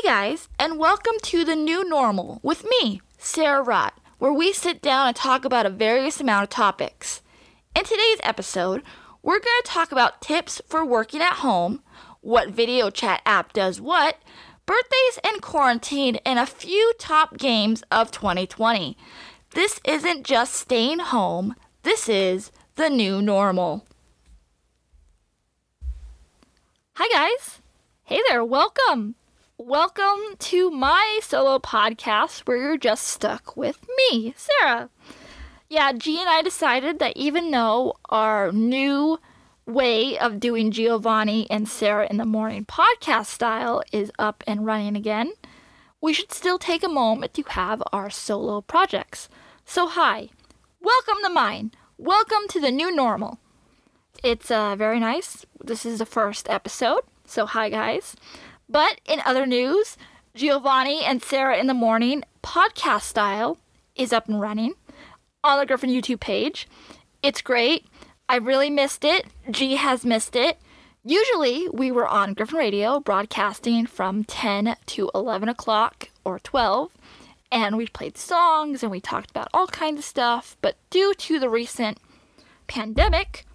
Hey guys, and welcome to the new normal with me, Sara Rott, where we sit down and talk about a various amount of topics. In today's episode, we're going to talk about tips for working at home, what video chat app does what, birthdays and quarantine, and a few top games of 2020. This isn't just staying home, this is the new normal. Hi, guys. Hey there, welcome. Welcome to my solo podcast where you're just stuck with me, Sara. Yeah, G and I decided that even though our new way of doing Giovanni and Sara in the morning podcast style is up and running again, we should still take a moment to have our solo projects. So, hi, welcome to mine. Welcome to the new normal. It's uh, very nice. This is the first episode, so hi, guys. But in other news, Giovanni and Sara in the Morning podcast style is up and running on the Griffin YouTube page. It's great. I really missed it. G has missed it. Usually, we were on Griffin Radio broadcasting from 10 to 11 o'clock or 12, and we played songs and we talked about all kinds of stuff. But due to the recent pandemic,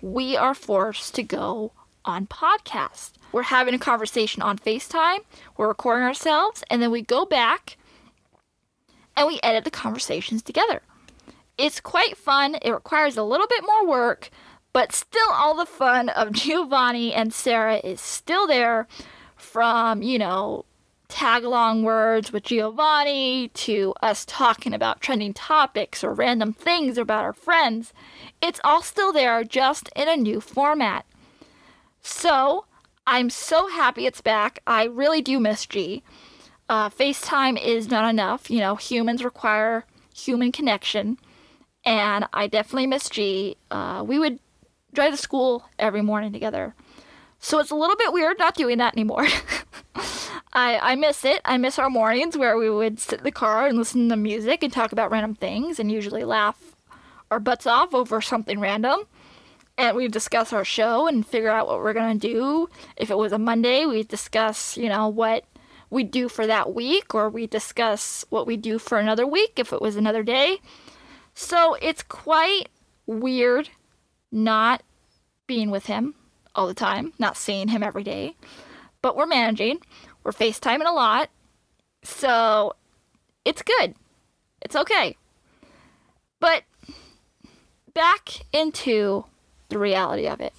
we are forced to go on podcast. We're having a conversation on FaceTime, we're recording ourselves, and then we go back and we edit the conversations together. It's quite fun. It requires a little bit more work, but still all the fun of Giovanni and Sara is still there from, you know, tag along words with Giovanni to us talking about trending topics or random things about our friends. It's all still there, just in a new format. So, I'm so happy it's back. I really do miss G. Uh, FaceTime is not enough. You know, humans require human connection. And I definitely miss G. Uh, we would drive to school every morning together. So it's a little bit weird not doing that anymore. I, I miss it. I miss our mornings where we would sit in the car and listen to music and talk about random things and usually laugh our butts off over something random and we'd discuss our show and figure out what we're gonna do. If it was a Monday, we'd discuss, you know, what we do for that week, or we discuss what we do for another week if it was another day. So it's quite weird not being with him all the time, not seeing him every day. But we're managing. We're FaceTiming a lot. So it's good. It's okay. But back into the reality of it.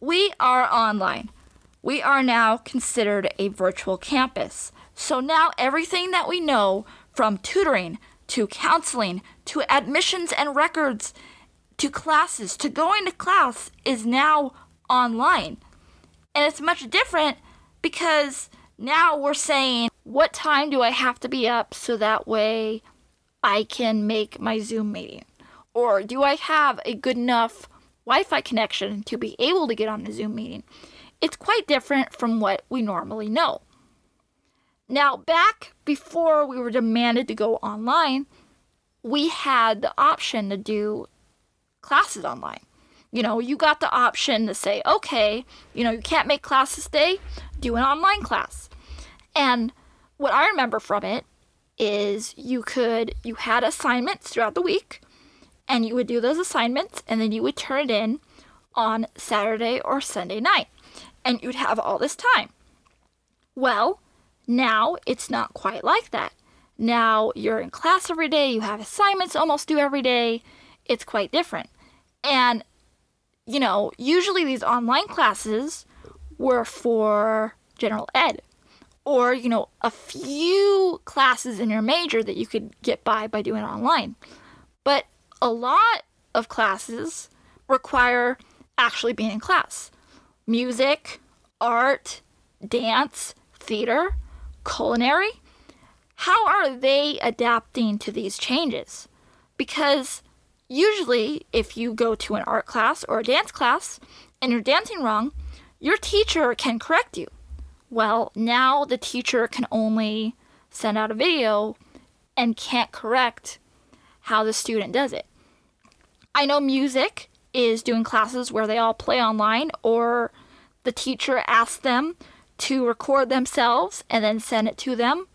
We are online. We are now considered a virtual campus. So now everything that we know from tutoring to counseling to admissions and records to classes to going to class is now online. And it's much different because now we're saying, what time do I have to be up so that way I can make my Zoom meeting? Or do I have a good enough Wi Fi connection to be able to get on a Zoom meeting. It's quite different from what we normally know. Now, back before we were demanded to go online, we had the option to do classes online. You know, you got the option to say, okay, you know, you can't make classes today, do an online class. And what I remember from it is you could, you had assignments throughout the week and you would do those assignments and then you would turn it in on Saturday or Sunday night and you'd have all this time. Well, now it's not quite like that. Now you're in class every day, you have assignments almost due every day. It's quite different. And, you know, usually these online classes were for general ed or, you know, a few classes in your major that you could get by by doing online. But a lot of classes require actually being in class music, art, dance, theater, culinary. How are they adapting to these changes? Because usually, if you go to an art class or a dance class and you're dancing wrong, your teacher can correct you. Well, now the teacher can only send out a video and can't correct how the student does it. I know music is doing classes where they all play online, or the teacher asks them to record themselves and then send it to them,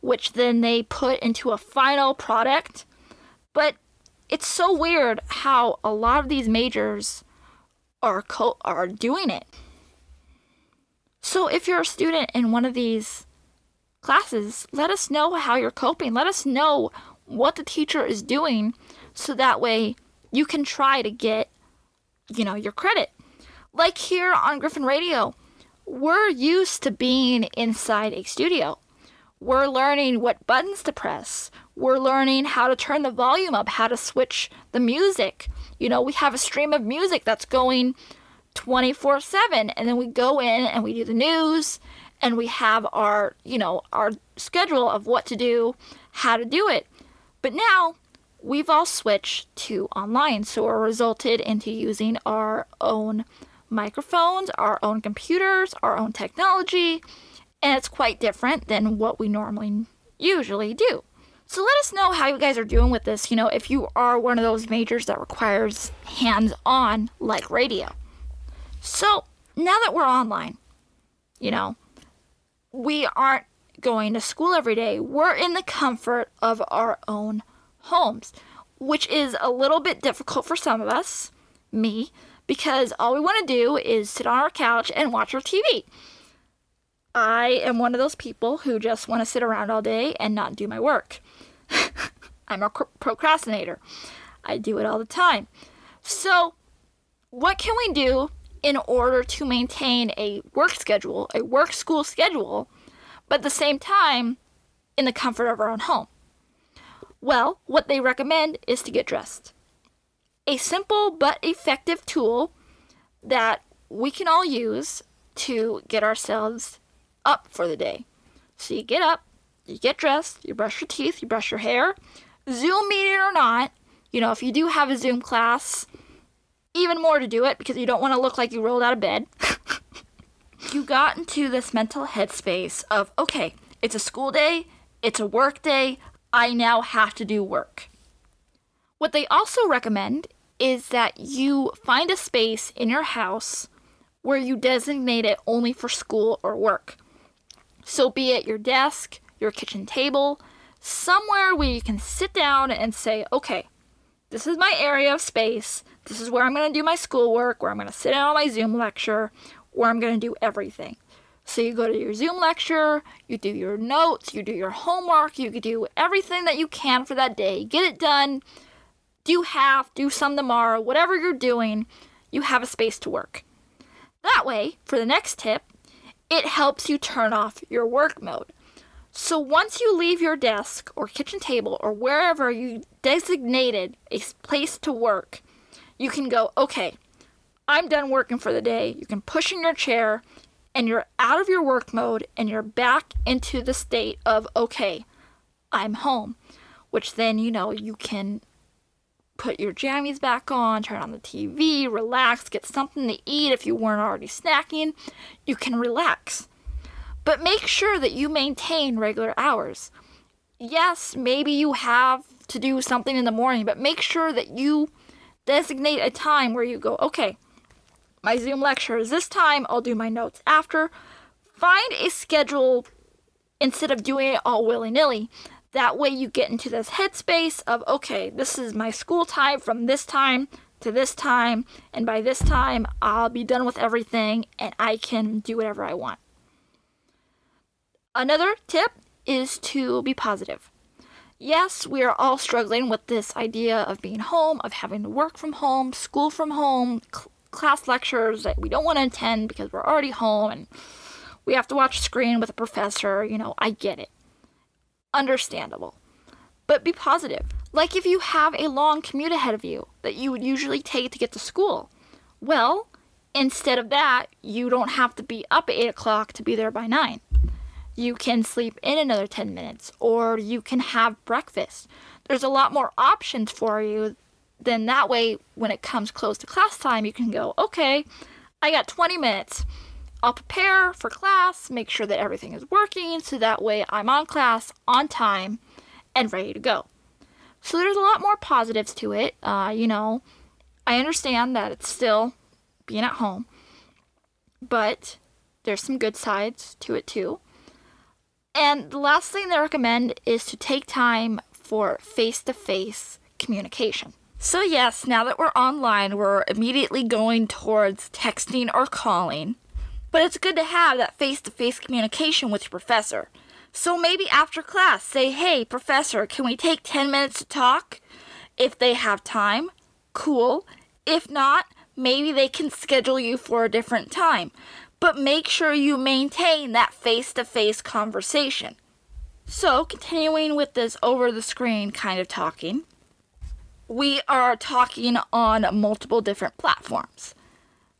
which then they put into a final product. But it's so weird how a lot of these majors are are doing it. So if you're a student in one of these classes, let us know how you're coping. Let us know what the teacher is doing so that way you can try to get you know your credit. Like here on Griffin Radio, we're used to being inside a studio. We're learning what buttons to press. We're learning how to turn the volume up, how to switch the music. You know, we have a stream of music that's going 24 7, and then we go in and we do the news and we have our, you know, our schedule of what to do, how to do it. But now we've all switched to online, so we're resulted into using our own microphones, our own computers, our own technology, and it's quite different than what we normally usually do. So let us know how you guys are doing with this, you know, if you are one of those majors that requires hands on like radio. So now that we're online, you know, we aren't going to school every day. We're in the comfort of our own homes, which is a little bit difficult for some of us, me, because all we want to do is sit on our couch and watch our TV. I am one of those people who just want to sit around all day and not do my work. I'm a procrastinator. I do it all the time. So, what can we do in order to maintain a work schedule, a work school schedule, but at the same time in the comfort of our own home? Well, what they recommend is to get dressed a simple but effective tool that we can all use to get ourselves up for the day. So you get up, you get dressed, you brush your teeth, you brush your hair, Zoom meeting or not. You know, if you do have a Zoom class, even more to do it because you don't want to look like you rolled out of bed. you got into this mental headspace of, okay, it's a school day, it's a work day, I now have to do work. What they also recommend is that you find a space in your house where you designate it only for school or work. So, be it your desk, your kitchen table, somewhere where you can sit down and say, okay, this is my area of space. This is where I'm going to do my schoolwork, where I'm going to sit in on my Zoom lecture, where I'm going to do everything. So you go to your Zoom lecture, you do your notes, you do your homework, you do everything that you can for that day. Get it done, do half, do some tomorrow, whatever you're doing, you have a space to work. That way, for the next tip, it helps you turn off your work mode. So once you leave your desk or kitchen table or wherever you designated a place to work, you can go, okay, I'm done working for the day. You can push in your chair and you're out of your work mode and you're back into the state of, okay, I'm home, which then, you know, you can put your jammies back on, turn on the TV, relax, get something to eat if you weren't already snacking. You can relax. But make sure that you maintain regular hours. Yes, maybe you have to do something in the morning, but make sure that you designate a time where you go, okay, my Zoom lectures this time, I'll do my notes after. Find a schedule instead of doing it all willy nilly that way you get into this headspace of, okay, this is my school time from this time to this time, and by this time I'll be done with everything and I can do whatever I want. Another tip is to be positive. Yes, we are all struggling with this idea of being home, of having to work from home, school from home, class lectures that we don't want to attend because we're already home and we have to watch screen with a professor. You know, I get it understandable. But be positive. Like if you have a long commute ahead of you that you would usually take to get to school. Well, instead of that, you don't have to be up at 8 o'clock to be there by 9. You can sleep in another 10 minutes, or you can have breakfast. There's a lot more options for you. Then that way, when it comes close to class time, you can go, okay, I got 20 minutes. I'll prepare for class, make sure that everything is working, so that way I'm on class on time and ready to go. So there's a lot more positives to it. Uh, you know, I understand that it's still being at home, but there's some good sides to it too. And the last thing they recommend is to take time for face to face communication. So, yes, now that we're online, we're immediately going towards texting or calling. But it's good to have that face to face communication with your professor. So maybe after class, say, hey, professor, can we take 10 minutes to talk? If they have time, cool. If not, maybe they can schedule you for a different time. But make sure you maintain that face to face conversation. So, continuing with this over the screen kind of talking, we are talking on multiple different platforms.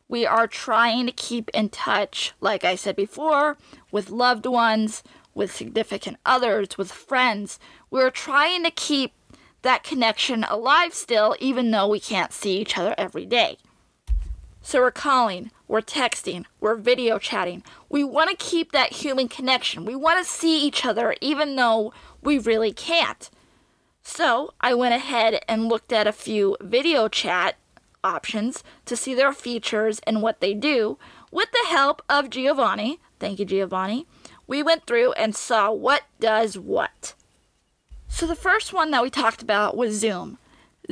We are trying to keep in touch, like I said before, with loved ones, with significant others, with friends. We're trying to keep that connection alive still, even though we can't see each other every day. So we're calling, we're texting, we're video chatting. We want to keep that human connection. We want to see each other, even though we really can't. So I went ahead and looked at a few video chat options to see their features and what they do with the help of Giovanni. Thank you, Giovanni. We went through and saw what does what. So the first one that we talked about was Zoom.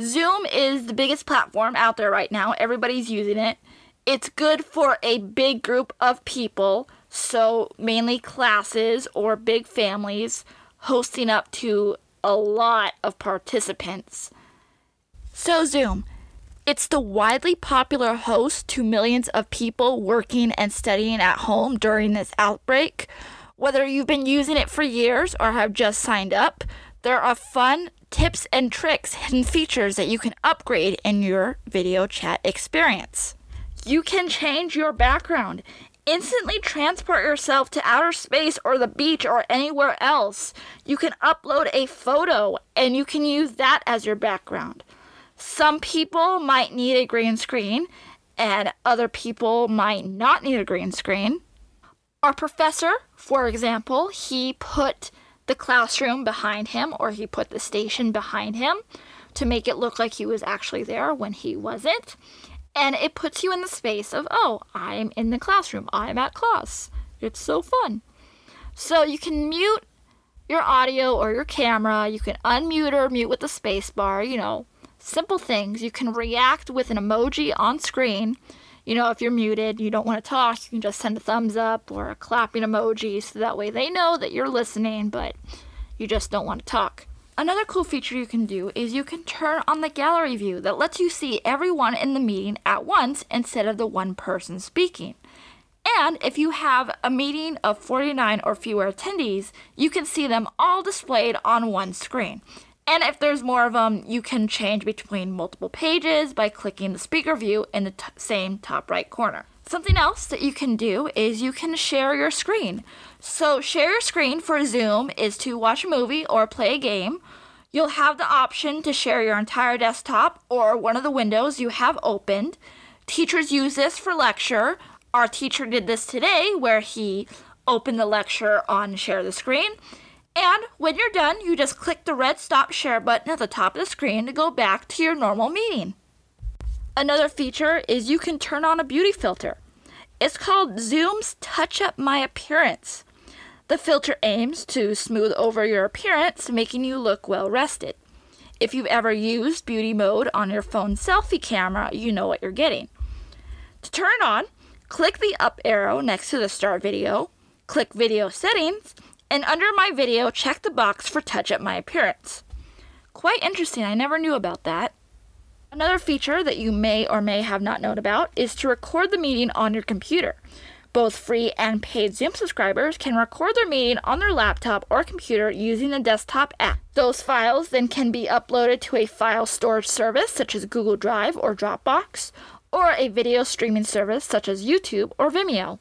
Zoom is the biggest platform out there right now. Everybody's using it. It's good for a big group of people, so mainly classes or big families hosting up to a lot of participants. So, Zoom, it's the widely popular host to millions of people working and studying at home during this outbreak. Whether you've been using it for years or have just signed up, there are fun tips and tricks, hidden features that you can upgrade in your video chat experience. You can change your background instantly transport yourself to outer space or the beach or anywhere else. You can upload a photo and you can use that as your background. Some people might need a green screen, and other people might not need a green screen. Our professor, for example, he put the classroom behind him or he put the station behind him to make it look like he was actually there when he wasn't. And it puts you in the space of, oh, I'm in the classroom. I'm at class. It's so fun. So you can mute your audio or your camera. You can unmute or mute with the space bar. You know, simple things. You can react with an emoji on screen. You know, if you're muted, you don't want to talk, you can just send a thumbs up or a clapping emoji so that way they know that you're listening, but you just don't want to talk. Another cool feature you can do is you can turn on the gallery view that lets you see everyone in the meeting at once instead of the one person speaking. And if you have a meeting of 49 or fewer attendees, you can see them all displayed on one screen. And if there's more of them, you can change between multiple pages by clicking the speaker view in the same top right corner. Something else that you can do is you can share your screen. So, share your screen for Zoom is to watch a movie or play a game. You'll have the option to share your entire desktop or one of the windows you have opened. Teachers use this for lecture. Our teacher did this today where he opened the lecture on share the screen. And when you're done, you just click the red stop share button at the top of the screen to go back to your normal meeting. Another feature is you can turn on a beauty filter. It's called Zoom's Touch Up My Appearance. The filter aims to smooth over your appearance, making you look well rested. If you've ever used beauty mode on your phone selfie camera, you know what you're getting. To turn on, click the up arrow next to the start video, click video settings, and under my video, check the box for touch up my appearance. Quite interesting, I never knew about that. Another feature that you may or may have not known about is to record the meeting on your computer. Both free and paid Zoom subscribers can record their meeting on their laptop or computer using the desktop app. Those files then can be uploaded to a file storage service such as Google Drive or Dropbox, or a video streaming service such as YouTube or Vimeo,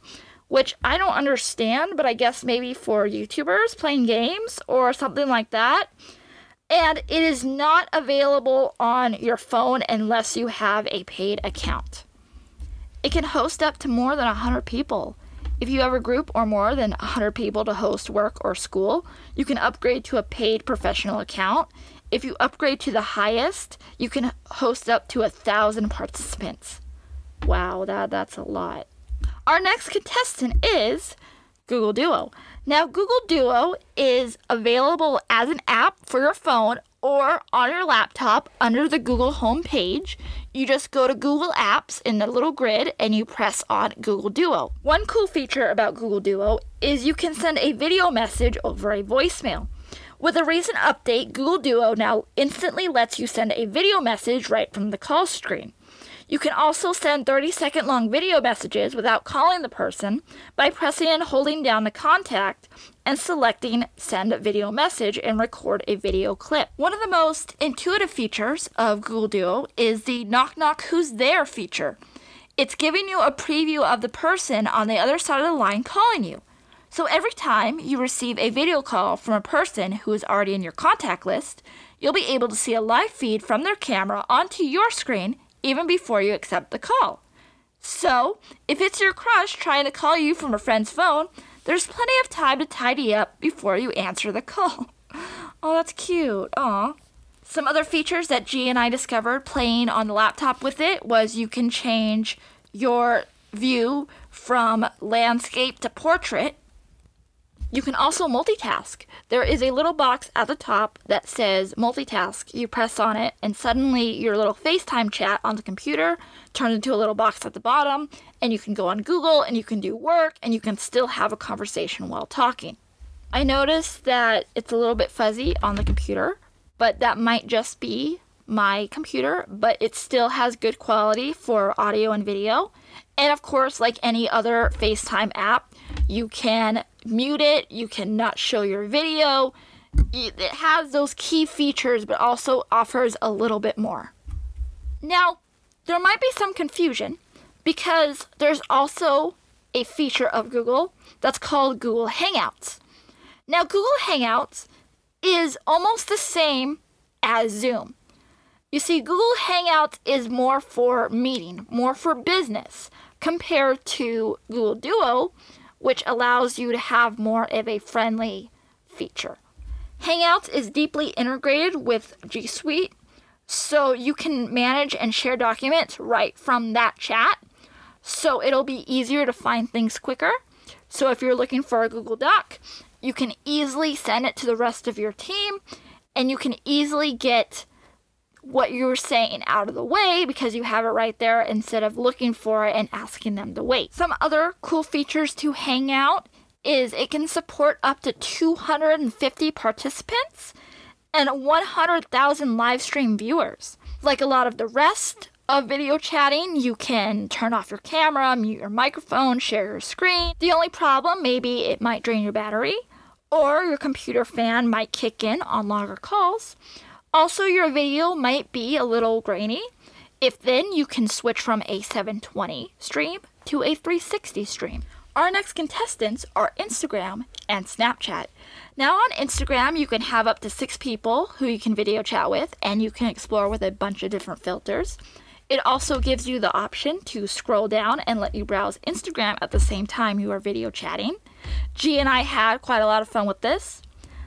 which I don't understand, but I guess maybe for YouTubers playing games or something like that. And it is not available on your phone unless you have a paid account. It can host up to more than 100 people. If you have a group or more than 100 people to host work or school, you can upgrade to a paid professional account. If you upgrade to the highest, you can host up to a thousand participants. Wow, that, that's a lot. Our next contestant is Google Duo. Now, Google Duo is available as an app for your phone or on your laptop under the Google home page. You just go to Google Apps in the little grid and you press on Google Duo. One cool feature about Google Duo is you can send a video message over a voicemail. With a recent update, Google Duo now instantly lets you send a video message right from the call screen. You can also send 30 second long video messages without calling the person by pressing and holding down the contact and selecting Send Video Message and record a video clip. One of the most intuitive features of Google Duo is the Knock Knock Who's There feature. It's giving you a preview of the person on the other side of the line calling you. So every time you receive a video call from a person who is already in your contact list, you'll be able to see a live feed from their camera onto your screen even before you accept the call. So, if it's your crush trying to call you from a friend's phone, there's plenty of time to tidy up before you answer the call. Oh, that's cute. Aw. Some other features that G and I discovered playing on the laptop with it was you can change your view from landscape to portrait you can also multitask. There is a little box at the top that says multitask. You press on it, and suddenly your little FaceTime chat on the computer turns into a little box at the bottom, and you can go on Google and you can do work and you can still have a conversation while talking. I noticed that it's a little bit fuzzy on the computer, but that might just be my computer, but it still has good quality for audio and video. And of course, like any other FaceTime app, you can mute it, you cannot show your video. It has those key features, but also offers a little bit more. Now, there might be some confusion because there's also a feature of Google that's called Google Hangouts. Now, Google Hangouts is almost the same as Zoom. You see, Google Hangouts is more for meeting, more for business, compared to Google Duo, which allows you to have more of a friendly feature. Hangouts is deeply integrated with G Suite, so you can manage and share documents right from that chat. So it'll be easier to find things quicker. So if you're looking for a Google Doc, you can easily send it to the rest of your team and you can easily get what you're saying out of the way because you have it right there instead of looking for it and asking them to wait. Some other cool features to Hangout is it can support up to 250 participants and 100,000 live stream viewers. Like a lot of the rest of video chatting, you can turn off your camera, mute your microphone, share your screen. The only problem, maybe it might drain your battery, or your computer fan might kick in on longer calls. Also, your video might be a little grainy. If then, you can switch from a 720 stream to a 360 stream. Our next contestants are Instagram and Snapchat. Now, on Instagram, you can have up to six people who you can video chat with, and you can explore with a bunch of different filters. It also gives you the option to scroll down and let you browse Instagram at the same time you are video chatting. G and I had quite a lot of fun with this.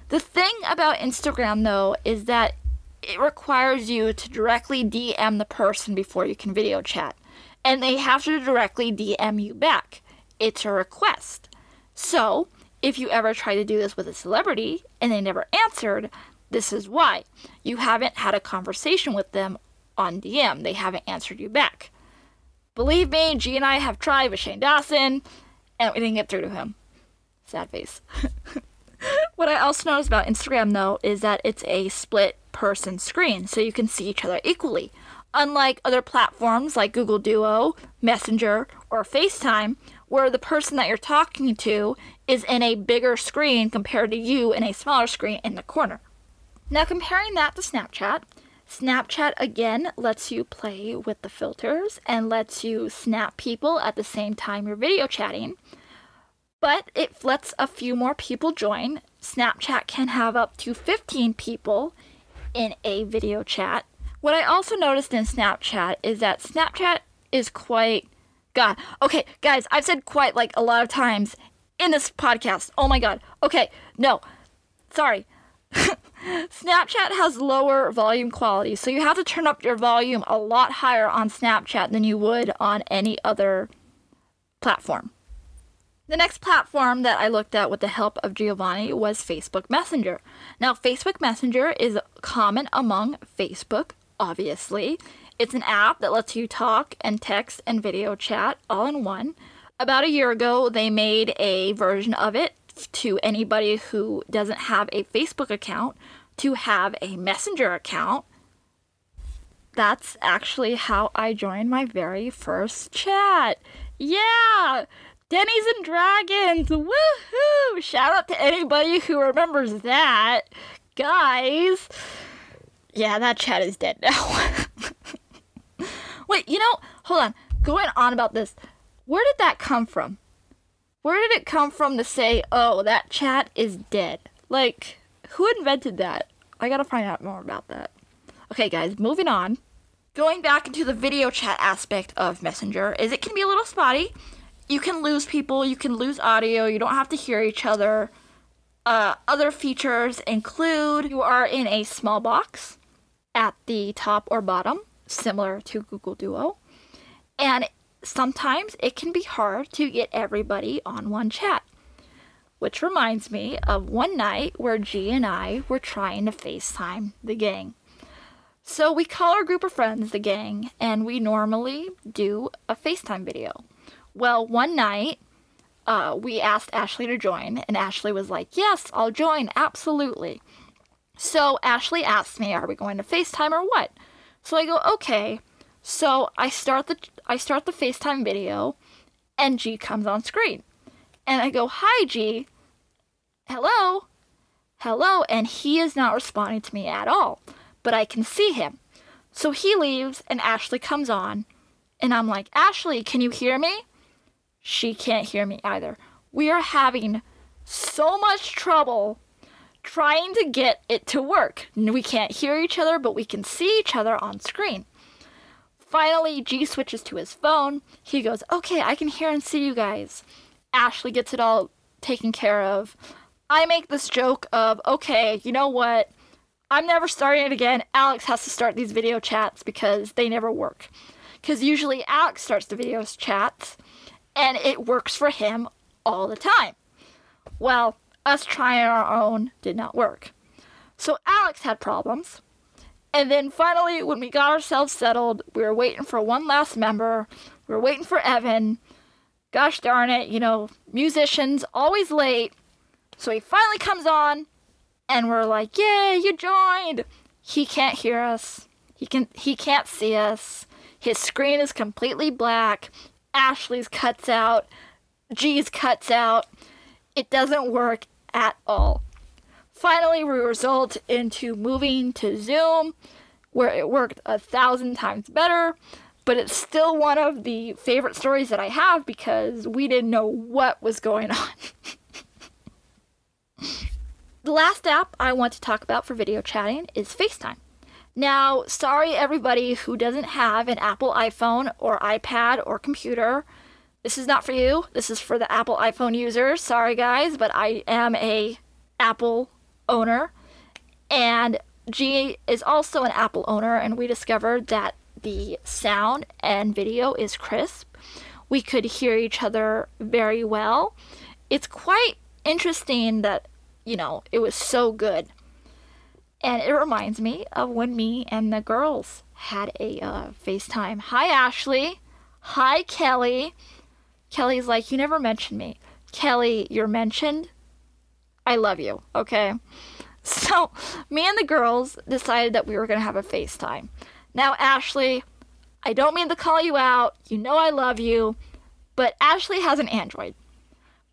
The thing about Instagram, though, is that it requires you to directly DM the person before you can video chat. And they have to directly DM you back. It's a request. So, if you ever try to do this with a celebrity and they never answered, this is why. You haven't had a conversation with them on DM. They haven't answered you back. Believe me, G and I have tried with Shane Dawson, and we didn't get through to him. Sad face. what I also noticed about Instagram, though, is that it's a split person screen, so you can see each other equally. Unlike other platforms like Google Duo, Messenger, or FaceTime, where the person that you're talking to is in a bigger screen compared to you in a smaller screen in the corner. Now, comparing that to Snapchat, Snapchat again lets you play with the filters and lets you snap people at the same time you're video chatting, but it lets a few more people join. Snapchat can have up to 15 people in a video chat. What I also noticed in Snapchat is that Snapchat is quite. God. Okay, guys, I've said quite like a lot of times in this podcast. Oh my god. Okay, no. Sorry. Snapchat has lower volume quality, so you have to turn up your volume a lot higher on Snapchat than you would on any other platform. The next platform that I looked at with the help of Giovanni was Facebook Messenger. Now, Facebook Messenger is common among Facebook, obviously. It's an app that lets you talk and text and video chat all in one. About a year ago, they made a version of it to anybody who doesn't have a Facebook account to have a Messenger account. That's actually how I joined my very first chat. Yeah! Denny's and Dragons! Woohoo! Shout out to anybody who remembers that. Guys! Yeah, that chat is dead now. Wait, you know, hold on. Going on about this, where did that come from? Where did it come from to say, oh, that chat is dead? Like, who invented that? I gotta find out more about that. Okay, guys, moving on. Going back into the video chat aspect of Messenger is it can be a little spotty you can lose people, you can lose audio, you don't have to hear each other. Uh, other features include you are in a small box at the top or bottom, similar to Google Duo. And sometimes it can be hard to get everybody on one chat. Which reminds me of one night where G and I were trying to FaceTime the gang. So we call our group of friends the gang, and we normally do a FaceTime video. Well, one night, uh, we asked Ashley to join, and Ashley was like, Yes, I'll join, absolutely. So Ashley asked me, Are we going to FaceTime or what? So I go, Okay. So I start the I start the FaceTime video, and G comes on screen. And I go, Hi G. Hello. Hello. And he is not responding to me at all. But I can see him. So he leaves and Ashley comes on. And I'm like, Ashley, can you hear me? She can't hear me either. We are having so much trouble trying to get it to work. We can't hear each other, but we can see each other on screen. Finally, G switches to his phone. He goes, Okay, I can hear and see you guys. Ashley gets it all taken care of. I make this joke of, Okay, you know what? I'm never starting it again. Alex has to start these video chats because they never work. Because usually Alex starts the video chats and it works for him all the time. Well, us trying our own did not work. So Alex had problems. And then finally, when we got ourselves settled, we were waiting for one last member. We were waiting for Evan. Gosh darn it, you know, musicians always late. So he finally comes on, and we're like, "Yay, you joined!" He can't hear us. He can. He can't see us. His screen is completely black. Ashley's cuts out, G's cuts out. It doesn't work at all. Finally, we result into moving to Zoom, where it worked a thousand times better, but it's still one of the favorite stories that I have because we didn't know what was going on. the last app I want to talk about for video chatting is FaceTime. Now, sorry everybody who doesn't have an Apple iPhone or iPad or computer. This is not for you. This is for the Apple iPhone users. Sorry guys, but I am a Apple owner and G is also an Apple owner and we discovered that the sound and video is crisp. We could hear each other very well. It's quite interesting that, you know, it was so good. And it reminds me of when me and the girls had a uh, FaceTime. Hi, Ashley. Hi, Kelly. Kelly's like, You never mentioned me. Kelly, you're mentioned. I love you, okay? So, me and the girls decided that we were going to have a FaceTime. Now, Ashley, I don't mean to call you out. You know I love you. But Ashley has an Android.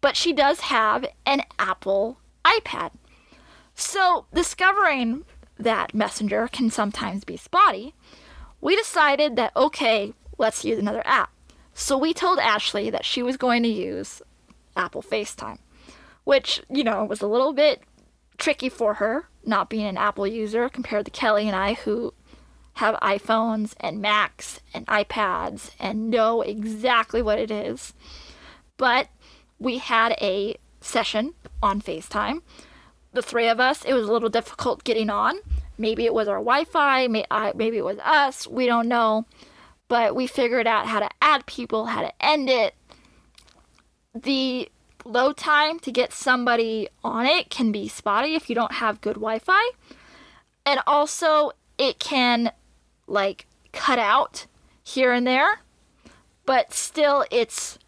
But she does have an Apple iPad. So, discovering that Messenger can sometimes be spotty, we decided that okay, let's use another app. So, we told Ashley that she was going to use Apple FaceTime, which, you know, was a little bit tricky for her, not being an Apple user compared to Kelly and I, who have iPhones and Macs and iPads and know exactly what it is. But we had a session on FaceTime the three of us, it was a little difficult getting on. Maybe it was our Wi Fi, maybe it was us, we don't know. But we figured out how to add people, how to end it. the load time to get somebody on it can be spotty if you don't have good Wi Fi. And also, it can like cut out here and there, but still, it's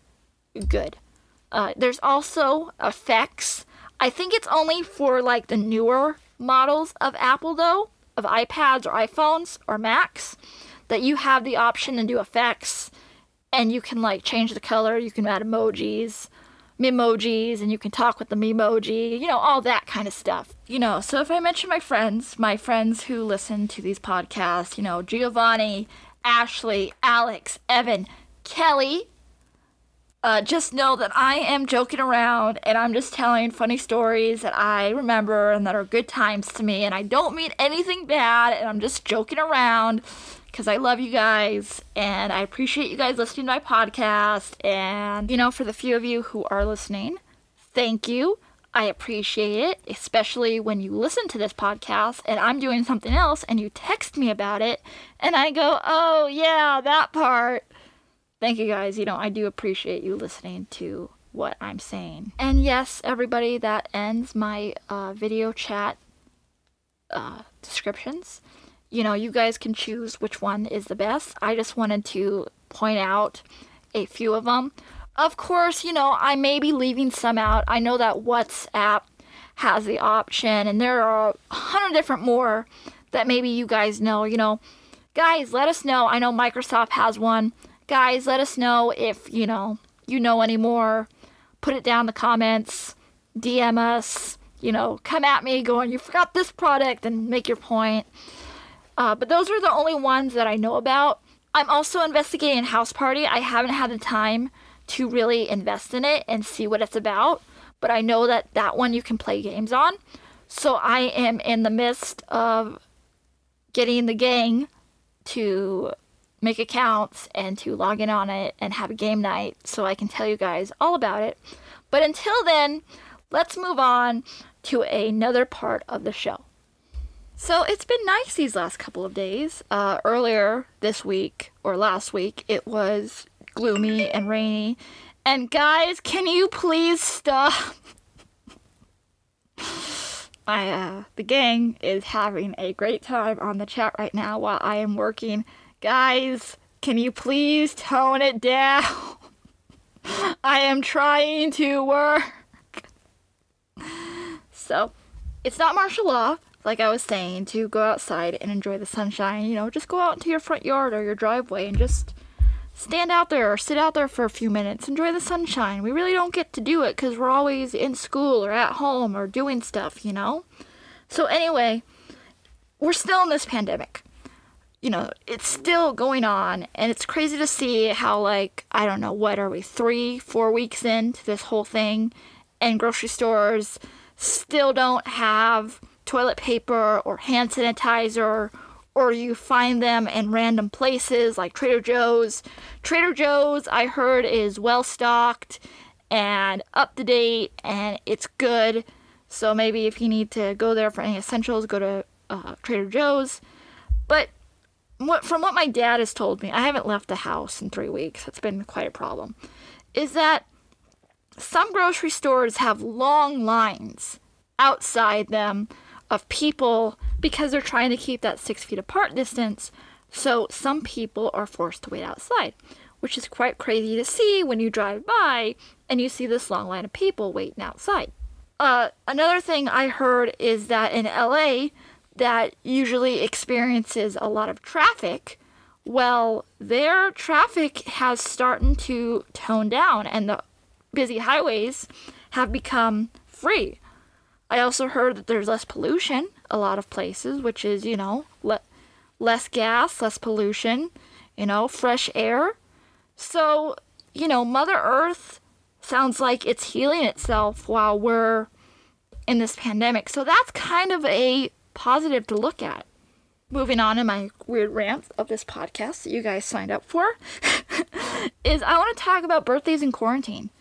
good. Uh, there's also effects. I think it's only for like the newer models of Apple, though, of iPads or iPhones or Macs, that you have the option to do effects and you can like change the color, you can add emojis, memojis, and you can talk with the memoji, you know, all that kind of stuff. You know, so if I mention my friends, my friends who listen to these podcasts, you know, Giovanni, Ashley, Alex, Evan, Kelly, uh, just know that I am joking around and I'm just telling funny stories that I remember and that are good times to me. And I don't mean anything bad and I'm just joking around because I love you guys and I appreciate you guys listening to my podcast. And, you know, for the few of you who are listening, thank you. I appreciate it, especially when you listen to this podcast and I'm doing something else and you text me about it and I go, oh, yeah, that part. Thank you guys. You know, I do appreciate you listening to what I'm saying. And yes, everybody, that ends my uh, video chat uh, descriptions you know, you guys can choose which one is the best. I just wanted to point out a few of them. Of course, you know, I may be leaving some out. I know that WhatsApp has the option, and there are a hundred different more that maybe you guys know. You know, guys, let us know. I know Microsoft has one. Guys, let us know if, you know, you know any more. Put it down in the comments. DM us. You know, come at me going, you forgot this product, and make your point. Uh, but those are the only ones that I know about. I'm also investigating House Party. I haven't had the time to really invest in it and see what it's about, but I know that that one you can play games on. So I am in the midst of getting the gang to make accounts and to log in on it and have a game night so I can tell you guys all about it. But until then, let's move on to another part of the show. So it's been nice these last couple of days. Uh, earlier this week or last week, it was gloomy and rainy. And guys, can you please stop? I, uh, the gang is having a great time on the chat right now while I am working. Guys, can you please tone it down? I am trying to work. So, it's not martial law like I was saying, to go outside and enjoy the sunshine. You know, just go out into your front yard or your driveway and just stand out there or sit out there for a few minutes, enjoy the sunshine. We really don't get to do it because we're always in school or at home or doing stuff, you know? So, anyway, we're still in this pandemic. You know, it's still going on, and it's crazy to see how, like, I don't know, what are we, three, four weeks into this whole thing, and grocery stores still don't have toilet paper or hand sanitizer or you find them in random places like Trader Joe's. Trader Joe's, I heard, is well stocked and up to date and it's good. So maybe if you need to go there for any essentials, go to uh, Trader Joe's. But what, from what my dad has told me, I haven't left the house in three weeks. It's been quite a problem. Is that some grocery stores have long lines outside them of people because they're trying to keep that six feet apart distance. So some people are forced to wait outside, which is quite crazy to see when you drive by and you see this long line of people waiting outside. Uh, another thing I heard is that in LA, that usually experiences a lot of traffic. Well, their traffic has started to tone down, and the busy highways have become free. I also heard that there's less pollution a lot of places, which is, you know, le- less gas, less pollution, you know, fresh air. So, you know, Mother Earth sounds like it's healing itself while we're in this pandemic. So that's kind of a positive to look at. Moving on in my weird rant of this podcast that you guys signed up for, is I want to talk about birthdays in quarantine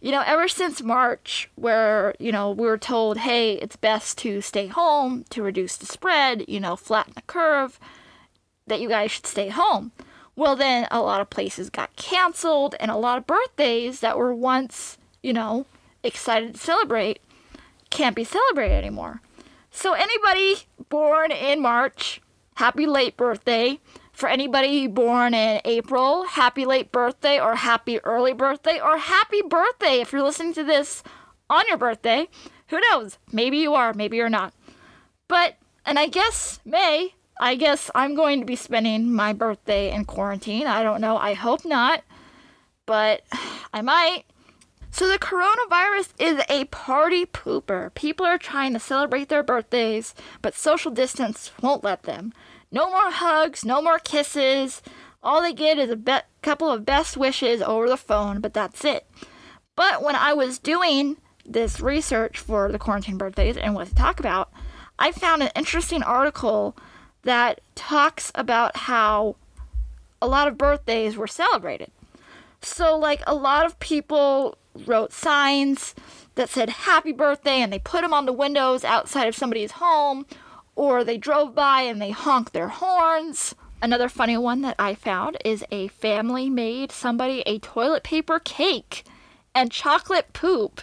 you know, ever since March, where, you know, we were told, hey, it's best to stay home to reduce the spread, you know, flatten the curve, that you guys should stay home. Well, then a lot of places got canceled, and a lot of birthdays that were once you know, excited to celebrate can't be celebrated anymore. So, anybody born in March, happy late birthday. For anybody born in April, happy late birthday or happy early birthday or happy birthday if you're listening to this on your birthday. Who knows? Maybe you are, maybe you're not. But, and I guess May, I guess I'm going to be spending my birthday in quarantine. I don't know. I hope not. But I might. So the coronavirus is a party pooper. People are trying to celebrate their birthdays, but social distance won't let them. No more hugs, no more kisses. All they get is a couple of best wishes over the phone, but that's it. But when I was doing this research for the quarantine birthdays and what to talk about, I found an interesting article that talks about how a lot of birthdays were celebrated. So, like, a lot of people wrote signs that said happy birthday and they put them on the windows outside of somebody's home, or they drove by and they honked their horns. Another funny one that I found is a family made somebody a toilet paper cake and chocolate poop.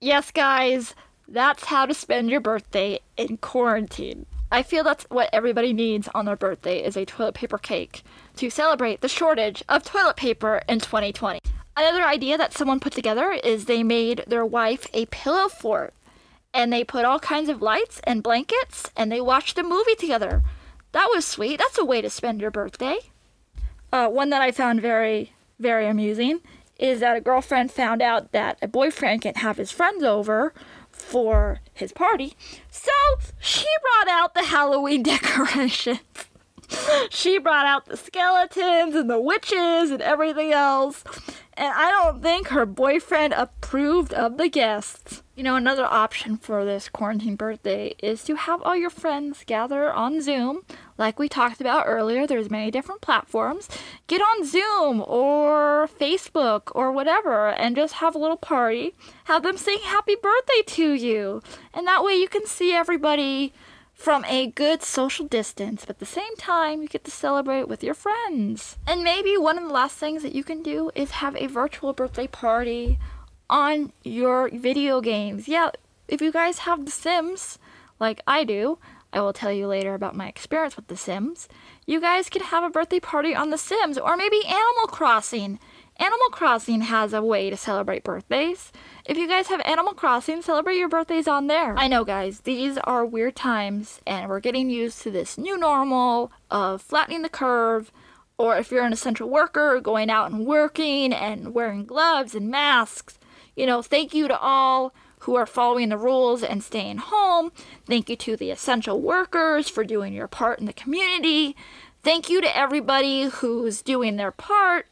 Yes, guys, that's how to spend your birthday in quarantine. I feel that's what everybody needs on their birthday is a toilet paper cake to celebrate the shortage of toilet paper in 2020. Another idea that someone put together is they made their wife a pillow fort and they put all kinds of lights and blankets and they watched a movie together. That was sweet. That's a way to spend your birthday. Uh, one that I found very, very amusing is that a girlfriend found out that a boyfriend can have his friends over for his party. So she brought out the Halloween decorations. she brought out the skeletons and the witches and everything else. And I don't think her boyfriend approved of the guests. You know, another option for this quarantine birthday is to have all your friends gather on Zoom. Like we talked about earlier, there's many different platforms. Get on Zoom or Facebook or whatever and just have a little party. Have them sing happy birthday to you. And that way you can see everybody from a good social distance, but at the same time, you get to celebrate with your friends. And maybe one of the last things that you can do is have a virtual birthday party on your video games. Yeah, if you guys have The Sims, like I do, I will tell you later about my experience with The Sims. You guys can have a birthday party on The Sims or maybe Animal Crossing. Animal Crossing has a way to celebrate birthdays. If you guys have Animal Crossing, celebrate your birthdays on there. I know, guys, these are weird times, and we're getting used to this new normal of flattening the curve or if you're an essential worker, going out and working and wearing gloves and masks. You know, thank you to all who are following the rules and staying home. Thank you to the essential workers for doing your part in the community. Thank you to everybody who's doing their part.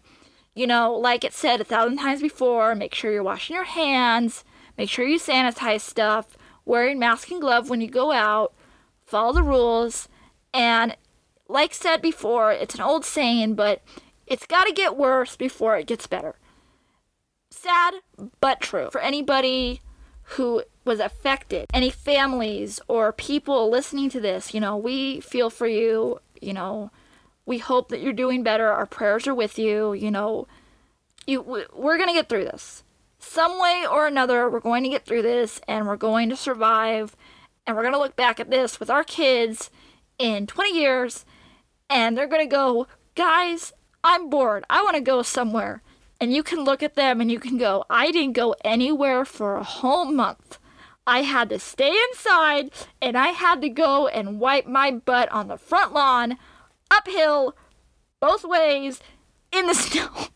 You know, like it said a thousand times before, make sure you're washing your hands, make sure you sanitize stuff, wearing mask and glove when you go out, follow the rules, and like said before, it's an old saying, but it's got to get worse before it gets better. Sad, but true. For anybody who was affected, any families or people listening to this, you know, we feel for you, you know, we hope that you're doing better. Our prayers are with you, you know, you we're going to get through this. Some way or another, we're going to get through this and we're going to survive and we're going to look back at this with our kids in 20 years and they're going to go, "Guys, I'm bored. I want to go somewhere." and you can look at them and you can go, I didn't go anywhere for a whole month. I had to stay inside and I had to go and wipe my butt on the front lawn, uphill, both ways, in the snow.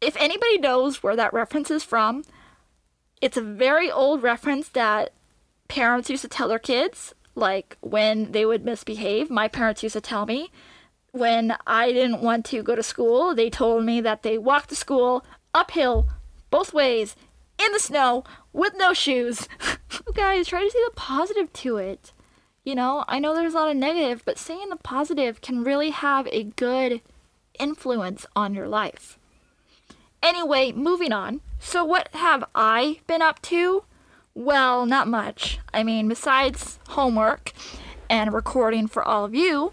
if anybody knows where that reference is from, it's a very old reference that parents used to tell their kids, like when they would misbehave. My parents used to tell me when I didn't want to go to school, they told me that they walked to school uphill, both ways, in the snow, with no shoes. Guys, try to see the positive to it. You know, I know there's a lot of negative, but saying the positive can really have a good influence on your life. Anyway, moving on. So, what have I been up to? Well, not much. I mean, besides homework and recording for all of you,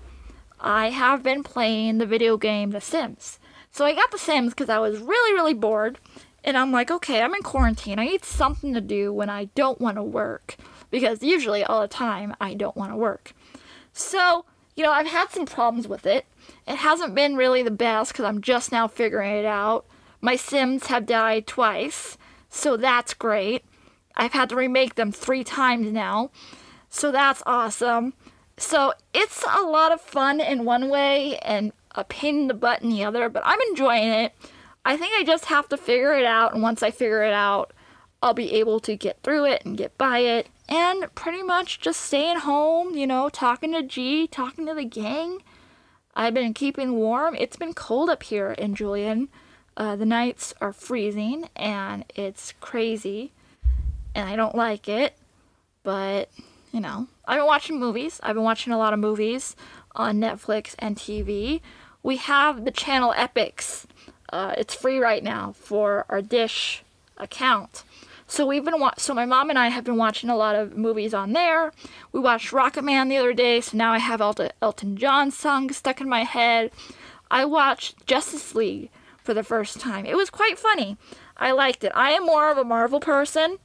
I have been playing the video game The Sims. So I got The Sims because I was really, really bored. And I'm like, okay, I'm in quarantine. I need something to do when I don't want to work. Because usually, all the time, I don't want to work. So, you know, I've had some problems with it. It hasn't been really the best because I'm just now figuring it out. My Sims have died twice, so that's great. I've had to remake them three times now, so that's awesome. So it's a lot of fun in one way and a pain in the butt in the other, but I'm enjoying it. I think I just have to figure it out, and once I figure it out, I'll be able to get through it and get by it, and pretty much just staying home, you know, talking to G, talking to the gang. I've been keeping warm. It's been cold up here in Julian. Uh, the nights are freezing, and it's crazy, and I don't like it, but you know, I've been watching movies. I've been watching a lot of movies on Netflix and TV. We have the channel Epix. Uh, it's free right now for our Dish account. So we've been wa- so my mom and I have been watching a lot of movies on there. We watched Rocketman the other day, so now I have Elton, Elton John song stuck in my head. I watched Justice League for the first time. It was quite funny. I liked it. I am more of a Marvel person,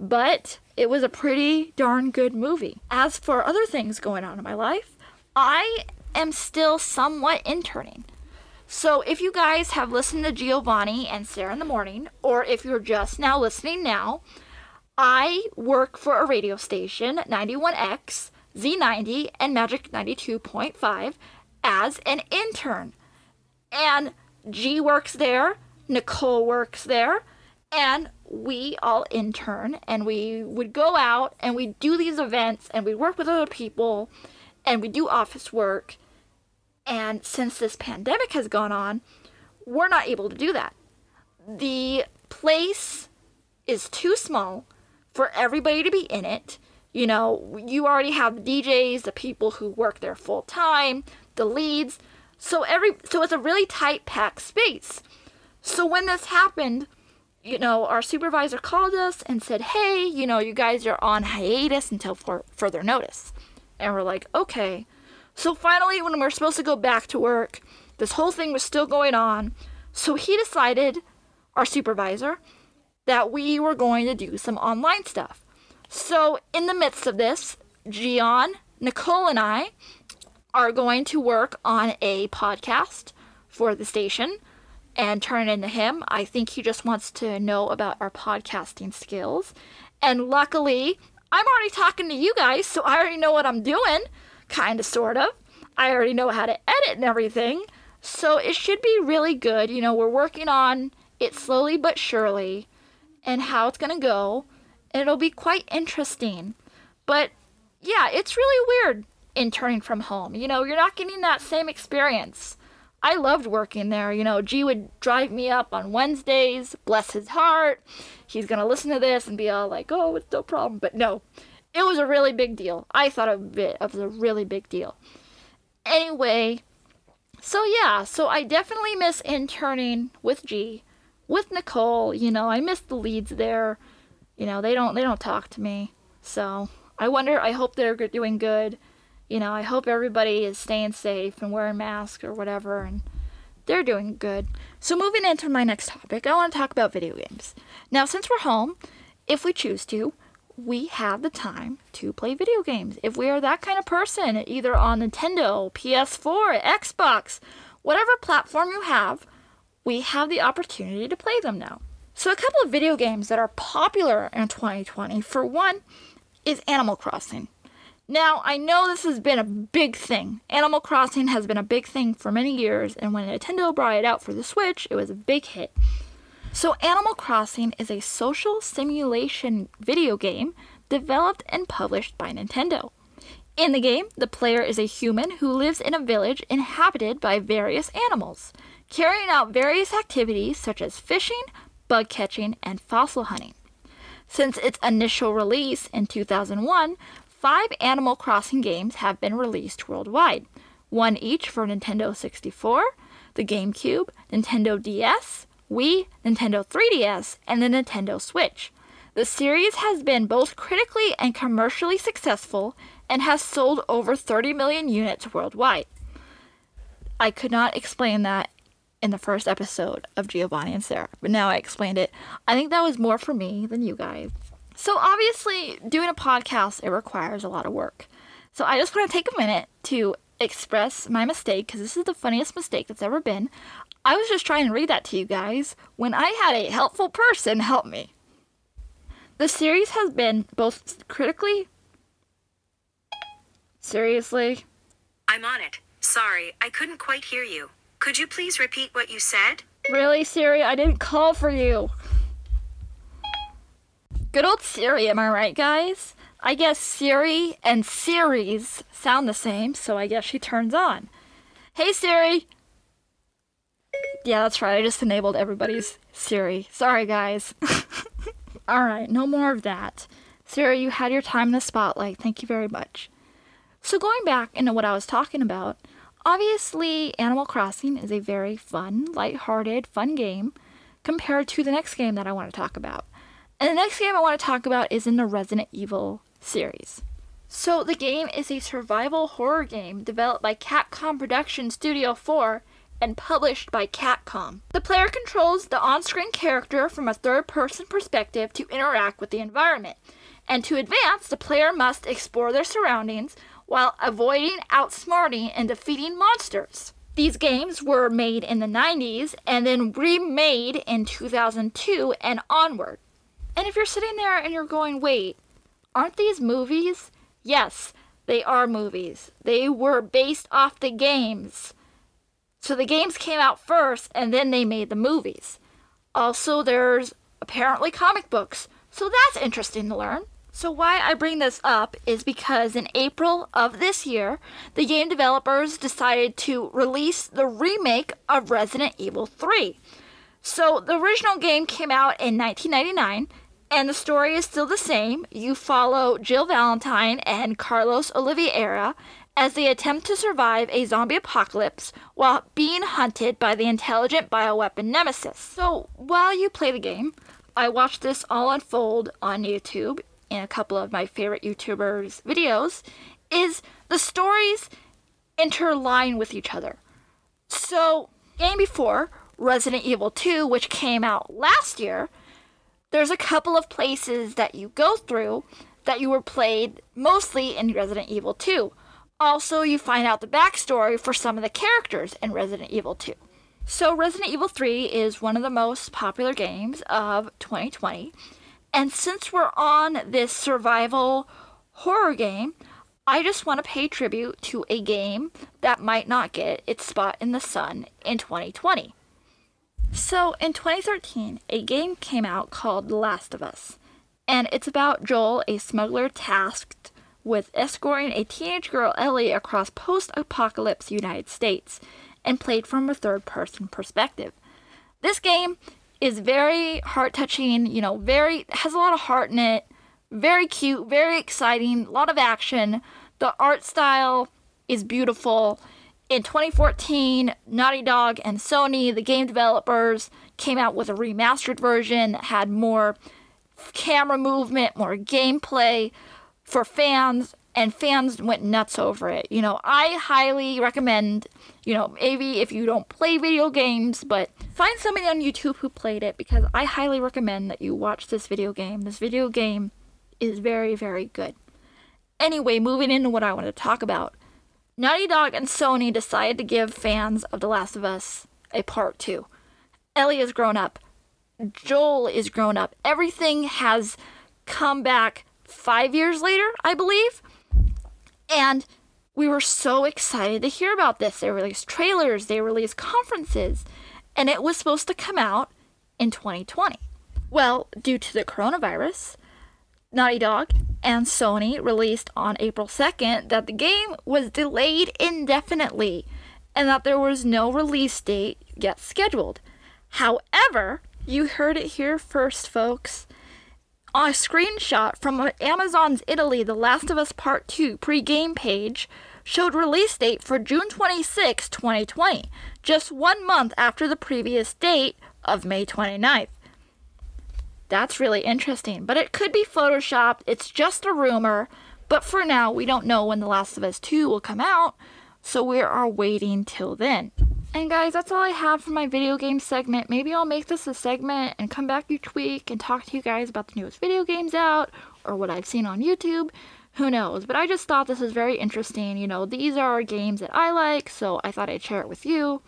but it was a pretty darn good movie. As for other things going on in my life, I am still somewhat interning. So if you guys have listened to Giovanni and Sara in the morning, or if you're just now listening now, I work for a radio station, 91X, Z90, and Magic 92.5 as an intern. And G works there, Nicole works there, and we all intern and we would go out and we do these events and we work with other people and we do office work. And since this pandemic has gone on, we're not able to do that. The place is too small for everybody to be in it. You know, you already have the DJs, the people who work there full time, the leads. So every so it's a really tight packed space. So when this happened, you know, our supervisor called us and said, hey, you know, you guys are on hiatus until for further notice. And we're like, okay. So finally, when we're supposed to go back to work, this whole thing was still going on. So he decided, our supervisor, that we were going to do some online stuff. So in the midst of this, Gian, Nicole, and I are going to work on a podcast for the station and turn it into him. I think he just wants to know about our podcasting skills. And luckily, I'm already talking to you guys, so I already know what I'm doing, kind of, sort of. I already know how to edit and everything. So it should be really good. You know, we're working on it slowly but surely and how it's going to go. It'll be quite interesting. But yeah, it's really weird interning from home. You know, you're not getting that same experience I loved working there. You know, G would drive me up on Wednesdays, bless his heart. He's going to listen to this and be all like, oh, it's no problem. But no, it was a really big deal. I thought of it as a really big deal. Anyway, so yeah, so I definitely miss interning with G, with Nicole. You know, I miss the leads there. You know, they don't they don't talk to me. So I wonder. I hope they're doing good you know, I hope everybody is staying safe and wearing masks or whatever, and they're doing good. So, moving into my next topic, I want to talk about video games. Now, since we're home, if we choose to, we have the time to play video games. If we are that kind of person, either on Nintendo, PS4, Xbox, whatever platform you have, we have the opportunity to play them now. So, a couple of video games that are popular in 2020 for one is Animal Crossing. Now, I know this has been a big thing. Animal Crossing has been a big thing for many years, and when Nintendo brought it out for the Switch, it was a big hit. So, Animal Crossing is a social simulation video game developed and published by Nintendo. In the game, the player is a human who lives in a village inhabited by various animals, carrying out various activities such as fishing, bug catching, and fossil hunting. Since its initial release in 2001, five Animal Crossing games have been released worldwide, one each for Nintendo 64, the GameCube, Nintendo DS, Wii, Nintendo 3DS, and the Nintendo Switch. The series has been both critically and commercially successful and has sold over 30 million units worldwide. I could not explain that in the first episode of Giovanni and Sara, but now I explained it. I think that was more for me than you guys. So, obviously, doing a podcast, it requires a lot of work. So, I just want to take a minute to express my mistake because this is the funniest mistake that's ever been. I was just trying to read that to you guys when I had a helpful person help me. The series has been both critically. Seriously? I'm on it. Sorry, I couldn't quite hear you. Could you please repeat what you said? Really, Siri? I didn't call for you. Good old Siri, am I right, guys? I guess Siri and series sound the same, so I guess she turns on. Hey, Siri! Yeah, that's right. I just enabled everybody's Siri. Sorry, guys. Alright, no more of that. Siri, you had your time in the spotlight. Thank you very much. So, going back into what I was talking about, obviously, Animal Crossing is a very fun, light-hearted, fun game compared to the next game that I want to talk about. And the next game I want to talk about is in the Resident Evil series. So, the game is a survival horror game developed by Capcom Production Studio 4 and published by Capcom. The player controls the on screen character from a third person perspective to interact with the environment. And to advance, the player must explore their surroundings while avoiding outsmarting and defeating monsters. These games were made in the 90s and then remade in 2002 and onward. And if you're sitting there and you're going, wait, aren't these movies? Yes, they are movies. They were based off the games. So the games came out first and then they made the movies. Also, there's apparently comic books. So that's interesting to learn. So, why I bring this up is because in April of this year, the game developers decided to release the remake of Resident Evil 3. So, the original game came out in 1999 and the story is still the same. You follow Jill Valentine and Carlos Oliveira as they attempt to survive a zombie apocalypse while being hunted by the intelligent bioweapon Nemesis. So, while you play the game, I watched this all unfold on YouTube in a couple of my favorite YouTubers' videos. Is the stories interline with each other? So, game before, Resident Evil 2, which came out last year, there's a couple of places that you go through that you were played mostly in Resident Evil 2. Also, you find out the backstory for some of the characters in Resident Evil 2. So, Resident Evil 3 is one of the most popular games of 2020. And since we're on this survival horror game, I just want to pay tribute to a game that might not get its spot in the sun in 2020. So, in 2013, a game came out called The Last of Us, and it's about Joel, a smuggler tasked with escorting a teenage girl Ellie across post apocalypse United States, and played from a third person perspective. This game is very heart touching, you know, very, has a lot of heart in it, very cute, very exciting, a lot of action. The art style is beautiful in 2014, Naughty Dog and Sony, the game developers, came out with a remastered version that had more camera movement, more gameplay for fans, and fans went nuts over it. You know, I highly recommend, you know, maybe if you don't play video games, but find somebody on YouTube who played it because I highly recommend that you watch this video game. This video game is very, very good. Anyway, moving into what I want to talk about. Naughty Dog and Sony decided to give fans of The Last of Us a part two. Ellie is grown up. Joel is grown up. Everything has come back five years later, I believe. And we were so excited to hear about this. They released trailers, they released conferences, and it was supposed to come out in 2020. Well, due to the coronavirus, Naughty Dog and Sony released on April 2nd that the game was delayed indefinitely and that there was no release date yet scheduled. However, you heard it here first, folks. A screenshot from Amazon's Italy The Last of Us Part 2 pre-game page showed release date for June 26, 2020, just one month after the previous date of May 29th. That's really interesting, but it could be photoshopped. It's just a rumor. But for now, we don't know when The Last of Us 2 will come out, so we are waiting till then. And guys, that's all I have for my video game segment. Maybe I'll make this a segment and come back each week and talk to you guys about the newest video games out or what I've seen on YouTube. Who knows? But I just thought this was very interesting. You know, these are games that I like, so I thought I'd share it with you.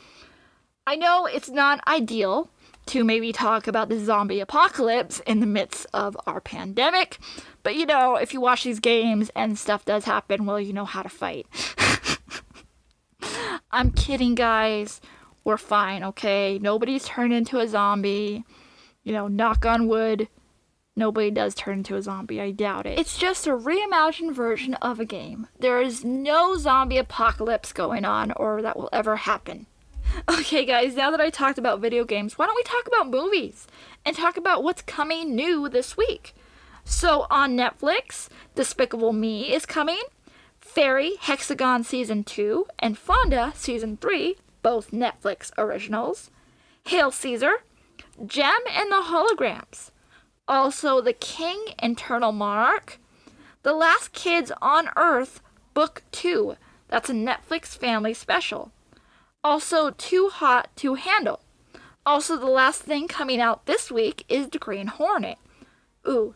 I know it's not ideal to maybe talk about the zombie apocalypse in the midst of our pandemic, but you know, if you watch these games and stuff does happen, well, you know how to fight. I'm kidding, guys. We're fine, okay? Nobody's turned into a zombie. You know, knock on wood. Nobody does turn into a zombie. I doubt it. It's just a reimagined version of a game. There is no zombie apocalypse going on or that will ever happen. Okay, guys, now that I talked about video games, why don't we talk about movies and talk about what's coming new this week? So, on Netflix, Despicable Me is coming. Fairy Hexagon Season 2 and Fauda Season 3, both Netflix originals. Hail Caesar, Jem and the Holograms. Also, The King, Eternal Monarch. The Last Kids on Earth, Book 2. That's a Netflix family special. Also, Too Hot to Handle. Also, the last thing coming out this week is The Green Hornet. Ooh,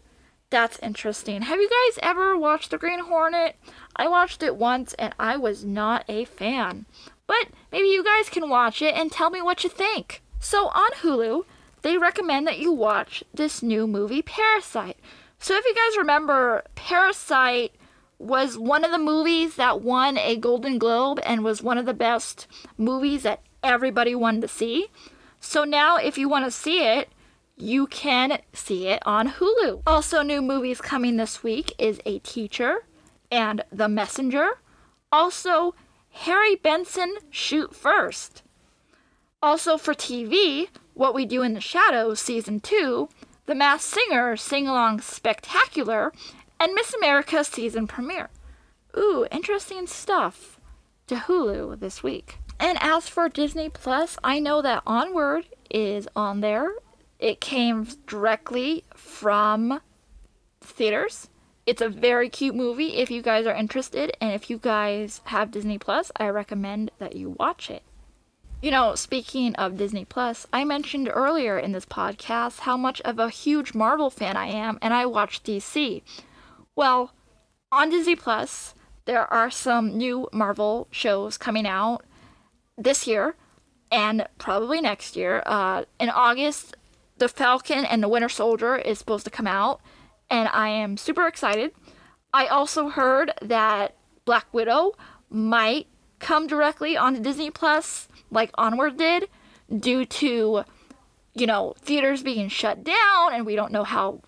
that's interesting. Have you guys ever watched The Green Hornet? I watched it once and I was not a fan. But maybe you guys can watch it and tell me what you think. So on Hulu, they recommend that you watch this new movie, Parasite. So if you guys remember, Parasite was one of the movies that won a Golden Globe and was one of the best movies that everybody wanted to see. So now, if you want to see it, you can see it on Hulu. Also, new movies coming this week is A Teacher and The Messenger. Also, Harry Benson Shoot First. Also, for TV, What We Do in the Shadows Season 2, The Masked Singer Sing Along Spectacular, and Miss America season premiere. Ooh, interesting stuff to Hulu this week. And as for Disney Plus, I know that Onward is on there. It came directly from theaters. It's a very cute movie if you guys are interested, and if you guys have Disney Plus, I recommend that you watch it. You know, speaking of Disney Plus, I mentioned earlier in this podcast how much of a huge Marvel fan I am, and I watch DC. Well, on Disney Plus, there are some new Marvel shows coming out this year and probably next year. Uh, in August, The Falcon and the Winter Soldier is supposed to come out, and I am super excited. I also heard that Black Widow might come directly onto Disney Plus, like Onward did, due to, you know, theaters being shut down, and we don't know how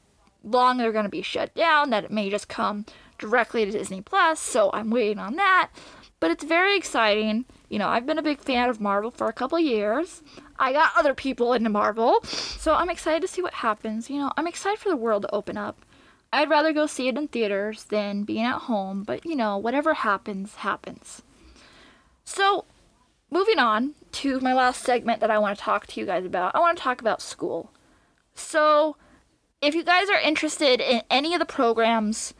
long they're going to be shut down, that it may just come directly to Disney Plus, so I'm waiting on that. But it's very exciting. You know, I've been a big fan of Marvel for a couple years. I got other people into Marvel, so I'm excited to see what happens. You know, I'm excited for the world to open up. I'd rather go see it in theaters than being at home, but you know, whatever happens, happens. So, moving on to my last segment that I want to talk to you guys about, I want to talk about school. So, if you guys are interested in any of the programs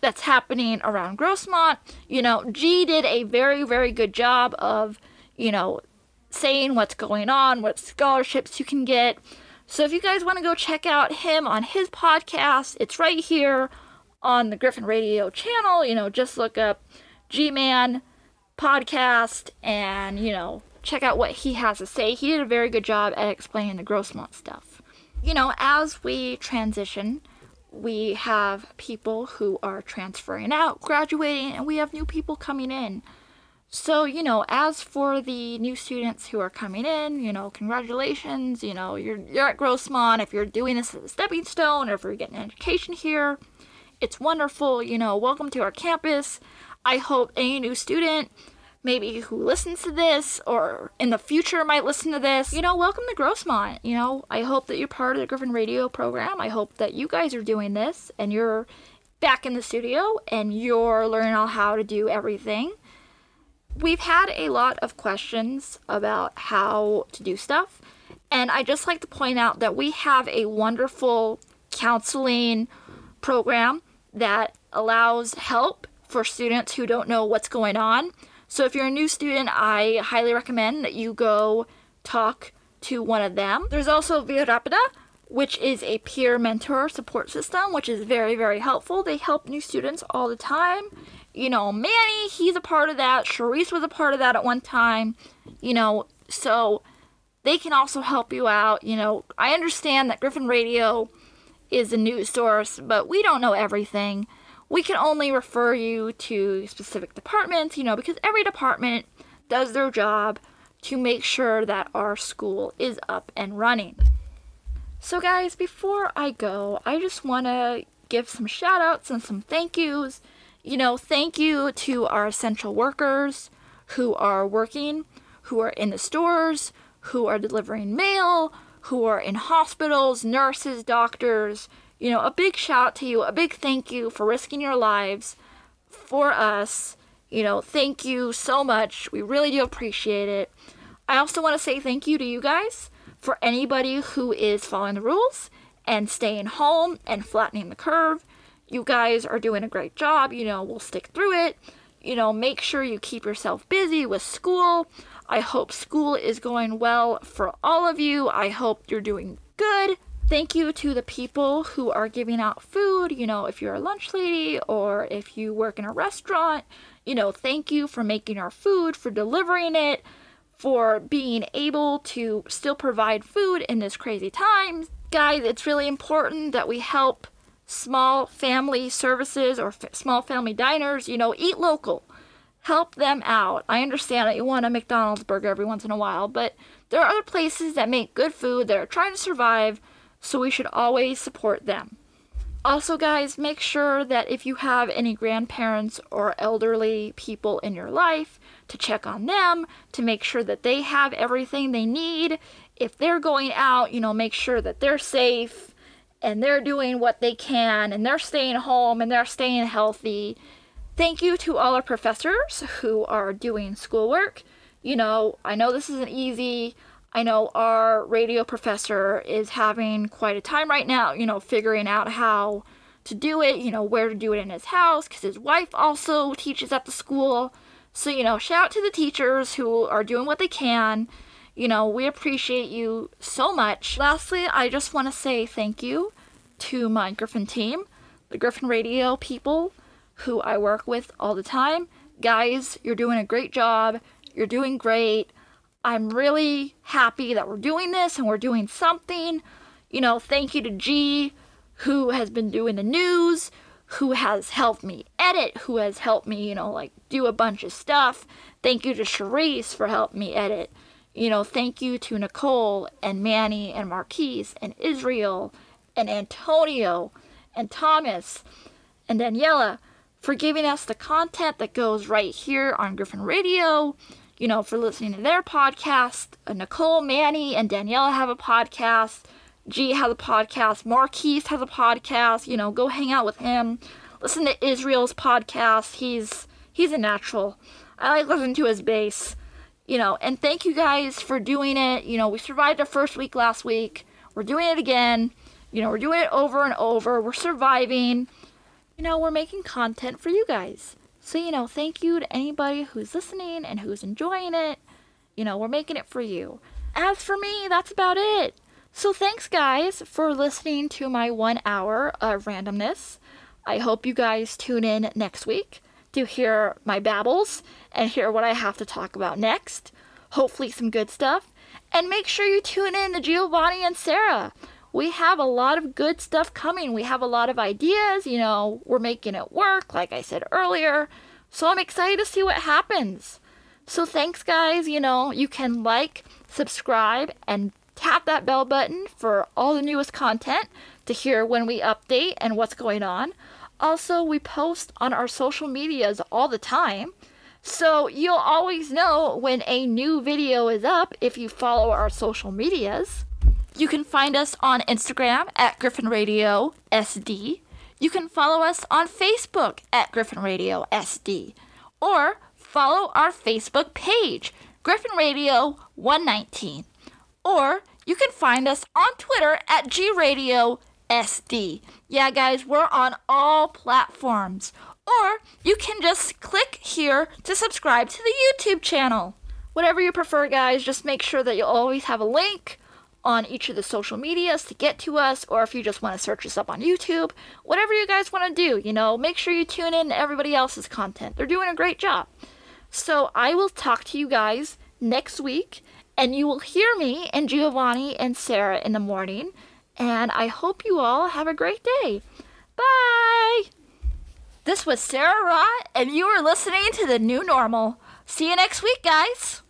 that's happening around Grossmont, you know, G did a very, very good job of, you know, saying what's going on, what scholarships you can get. So if you guys want to go check out him on his podcast, it's right here on the Griffin Radio channel. You know, just look up G Man podcast and, you know, check out what he has to say. He did a very good job at explaining the Grossmont stuff you know, as we transition, we have people who are transferring out, graduating, and we have new people coming in. So, you know, as for the new students who are coming in, you know, congratulations. You know, you're, you're at Grossmont. If you're doing this as a stepping stone or if you're getting an education here, it's wonderful. You know, welcome to our campus. I hope any new student maybe who listens to this or in the future might listen to this, you know, welcome to Grossmont. You know, I hope that you're part of the Griffin Radio program. I hope that you guys are doing this and you're back in the studio and you're learning all how to do everything. We've had a lot of questions about how to do stuff, and I just like to point out that we have a wonderful counseling program that allows help for students who don't know what's going on. So if you're a new student, I highly recommend that you go talk to one of them. There's also Via Rapida, which is a peer mentor support system, which is very, very helpful. They help new students all the time. You know, Manny, he's a part of that. Charisse was a part of that at one time. You know, so they can also help you out. You know, I understand that Griffin Radio is a news source, but we don't know everything. We can only refer you to specific departments, you know, because every department does their job to make sure that our school is up and running. So, guys, before I go, I just want to give some shout outs and some thank yous. You know, thank you to our essential workers who are working, who are in the stores, who are delivering mail, who are in hospitals, nurses, doctors. You know, a big shout out to you, a big thank you for risking your lives for us. You know, thank you so much. We really do appreciate it. I also want to say thank you to you guys for anybody who is following the rules and staying home and flattening the curve. You guys are doing a great job. You know, we'll stick through it. You know, make sure you keep yourself busy with school. I hope school is going well for all of you. I hope you're doing good. Thank you to the people who are giving out food. You know, if you're a lunch lady or if you work in a restaurant, you know, thank you for making our food, for delivering it, for being able to still provide food in this crazy time. Guys, it's really important that we help small family services or small family diners, you know, eat local. Help them out. I understand that you want a McDonald's burger every once in a while, but there are other places that make good food that are trying to survive, so we should always support them. Also, guys, make sure that if you have any grandparents or elderly people in your life, to check on them, to make sure that they have everything they need. If they're going out, you know, make sure that they're safe and they're doing what they can and they're staying home and they're staying healthy. Thank you to all our professors who are doing schoolwork. You know, I know this isn't easy. I know our radio professor is having quite a time right now, you know, figuring out how to do it, you know, where to do it in his house, because his wife also teaches at the school. So, you know, shout out to the teachers who are doing what they can. You know, we appreciate you so much. Lastly, I just want to say thank you to my Griffin team, the Griffin Radio people who I work with all the time. Guys, you're doing a great job. You're doing great. I'm really happy that we're doing this and we're doing something. You know, thank you to G, who has been doing the news, who has helped me edit, who has helped me, you know, like do a bunch of stuff. Thank you to Charisse for helping me edit. You know, thank you to Nicole and Manny and Marquise and Israel and Antonio and Thomas and Daniela for giving us the content that goes right here on Griffin Radio you know, for listening to their podcast. Uh, Nicole, Manny, and Daniela have a podcast. G has a podcast. Marquise has a podcast. You know, go hang out with him. Listen to Israel's podcast. He's he's a natural. I like listening to his bass. You know, and thank you guys for doing it. You know, we survived our first week last week. We're doing it again. You know, we're doing it over and over. We're surviving. You know, we're making content for you guys. So, you know, thank you to anybody who's listening and who's enjoying it. You know, we're making it for you. As for me, that's about it. So, thanks, guys, for listening to my one hour of randomness. I hope you guys tune in next week to hear my babbles and hear what I have to talk about next. Hopefully, some good stuff. And make sure you tune in to Giovanni and Sara we have a lot of good stuff coming. We have a lot of ideas, you know, we're making it work, like I said earlier. So I'm excited to see what happens. So thanks, guys. You know, you can like, subscribe, and tap that bell button for all the newest content to hear when we update and what's going on. Also, we post on our social medias all the time. So you'll always know when a new video is up if you follow our social medias. You can find us on Instagram at Griffin Radio SD. You can follow us on Facebook at Griffin Radio SD. Or follow our Facebook page, Griffin Radio 119. Or you can find us on Twitter at G Radio SD. Yeah, guys, we're on all platforms. Or you can just click here to subscribe to the YouTube channel. Whatever you prefer, guys, just make sure that you always have a link on each of the social medias to get to us, or if you just want to search us up on YouTube, whatever you guys want to do, you know, make sure you tune in to everybody else's content. They're doing a great job. So I will talk to you guys next week, and you will hear me and Giovanni and Sara in the morning. And I hope you all have a great day. Bye! This was Sara Rott, and you are listening to The New Normal. See you next week, guys!